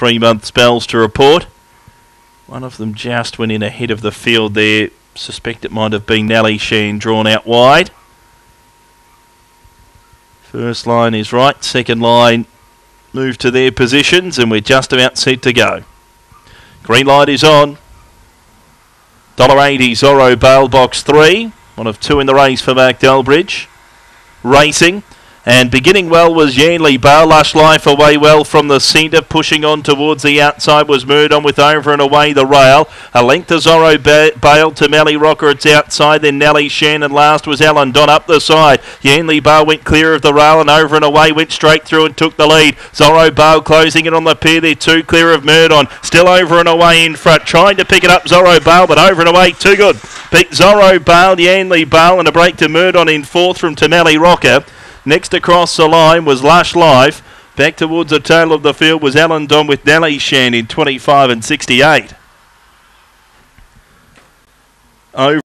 three month spells to report. One of them just went in ahead of the field there. Suspect it might have been Nelly Sheen drawn out wide. First line is right, second line move to their positions, and we're just about set to go. Green light is on. $1.80 Zorro Bale Box 3. One of two in the race for Mark Delbridge. Racing. And beginning well was Yanley Bale. Lush Life away well from the centre. Pushing on towards the outside was Murdon with over and away the rail. A length to Zorro ba- Bale to Melly Rocker. It's outside. Then Nelly Shannon last was Alan Don up the side. Yanley Bale went clear of the rail and over and away. Went straight through and took the lead. Zorro Bale closing it on the pair there. Two clear of Murdon. Still over and away in front. Trying to pick it up Zorro Bale but over and away. Too good. Beat Zorro Bale, Yanley Bale and a break to Murdon in fourth from Tamale Rocker. Next across the line was Lush Life. Back towards the tail of the field was Alan Don with Nelly Shan in 25 and 68. Over